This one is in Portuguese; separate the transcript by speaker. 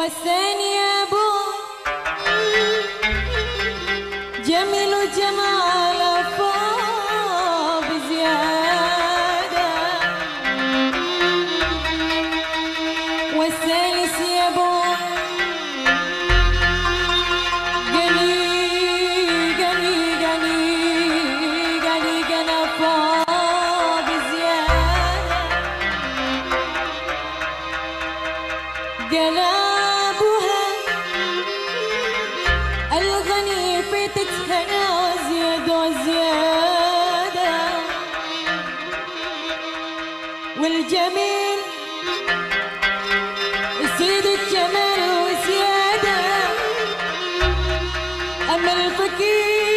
Speaker 1: والثانية أما الفقير